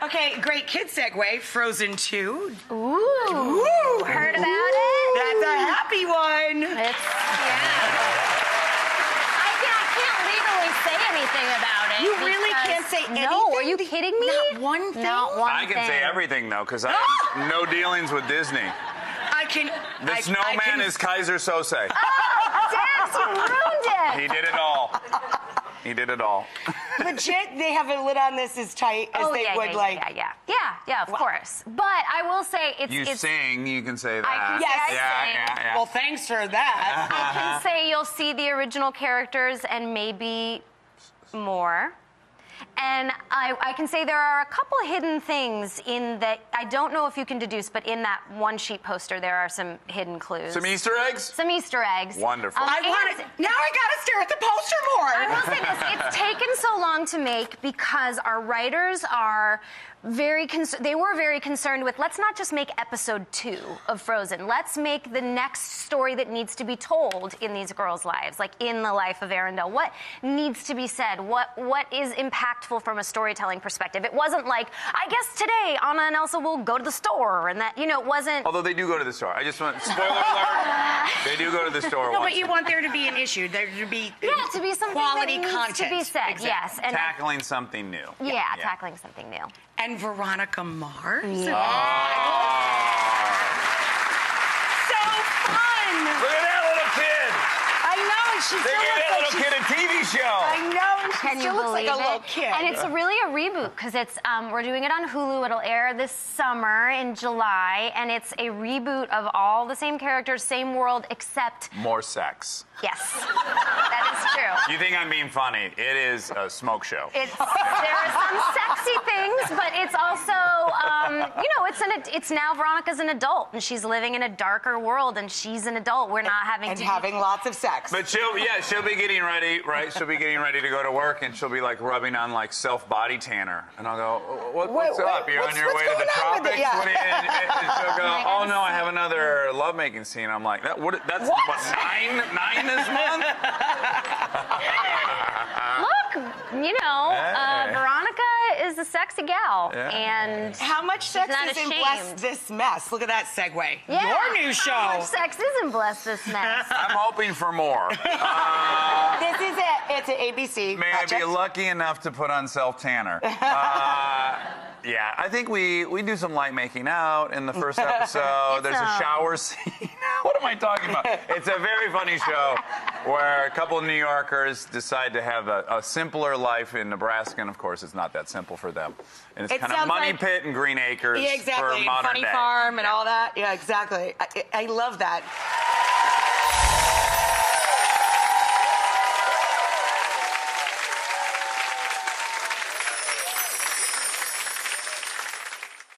Okay, great kid segue. Frozen 2. Ooh. Ooh. Heard about it? That's a happy one. It's, yeah. I can't, I can't legally say anything about it. You really can't say No, are you kidding me? Not one thing? Not one I can say everything though, because I have no dealings with Disney. I can. The I, I snowman can, is Keyser Söze. Oh, Dax, you ruined it. He did it all. He did it all. legit. They have a lid on this as tight as oh, they yeah, would yeah, like. yeah, yeah, yeah, yeah, of course. But I will say it's You it's. sing, you can say that. can Yes. say I sing. yeah, yeah. Well, thanks for that. I can say you'll see the original characters and maybe more. And I, I can say there are a couple hidden things in that I don't know if you can deduce, but in that one sheet poster there are some hidden clues. Some Easter eggs? Some Easter eggs. Wonderful. Um, I want it. Now I gotta stare at the poster more. I will say this: it's taken so long to make because our writers are very cons- they were very concerned with let's not just make episode two of Frozen. Let's make the next story that needs to be told in these girls' lives, like in the life of Arendelle. What needs to be said? What what is impactful from a storytelling perspective? It wasn't like I guess today Anna and Elsa will go to the store, and that you know it wasn't. Although they do go to the store. I just want spoiler alert. They do go to the store. No, once. but you want there to be an issue. There to be yeah, to be something quality that needs content to be said. Exactly. Yes, and tackling something new. yeah, tackling something new. And Veronica Mars. So fun. Look at that little kid. I know. and She They still gave that little like kid a TV show. I know. and She Can you still looks believe like a it? little kid. And it's really a reboot because it's um, we're doing it on Hulu. It'll air this summer in July, and it's a reboot of all the same characters, same world, except More sex. yes, that is true. You think I'm being funny? It is a smoke show. It's there are some sexy things, but it's also um, you know it's an it's now Veronica's an adult and she's living in a darker world and she's an adult. We're not having and to having lots of sex. But she'll, yeah, she'll be getting ready, right? She'll be getting ready to go to work, and she'll be like rubbing on like self body tanner, and I'll go, what, "What's Wait, up? wait, You're what's- on your way to the going on with tropics?" it? Yeah. What you- and, and she'll go, my "Oh no, I have another lovemaking scene." I'm like, that, what, "That's What? what nine, nine this month?" look. You know, uh, Hey. Veronica is a sexy gal, Yeah. and How much sex not is in ashamed. Bless This Mess? Look at that segue. Yeah. Your new How show. much sex isn't Bless This Mess? I'm hoping for more. Uh, This is it. It's an ABC. May I be lucky enough to put on self tanner? Uh, yeah, I think we we do some light making out in the first episode. There's a um, shower scene. what am I talking about? It's a very funny show where a couple of New Yorkers decide to have a, a simpler life in Nebraska, and of course, it's not that simple for them. And it's It kind of money like- pit and green acres Yeah, exactly. for modern Funny day. Farm and all that. Yeah, exactly. I, I love that.